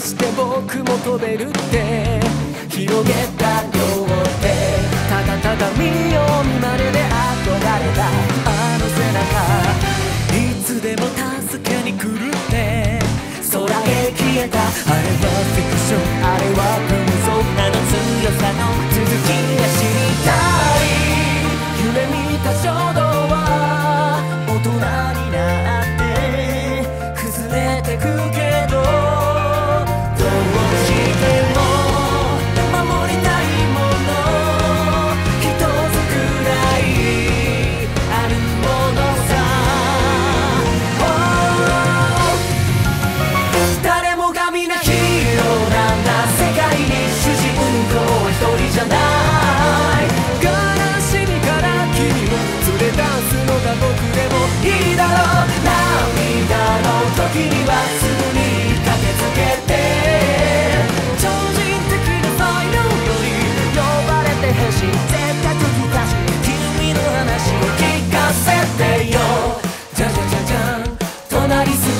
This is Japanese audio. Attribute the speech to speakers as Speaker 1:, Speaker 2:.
Speaker 1: して僕も飛べるって。広げた両手。ただただ見よう見まねで憧れた。あの背中。いつでも助けに来るって。空へ消えた。あれはフィクションあれは偶像なの強さの続きが知りたい。夢見た衝動は大人になって。崩れてくみんなヒーローなんだ世界に主人公は一人じゃない悲しみから君を連れ出すのが僕でもいいだろう涙の時にはすぐに駆けつけて超人的な才能より呼ばれてへし絶対かしい君の話を聞かせてよ。じゃじゃじゃじゃん。隣す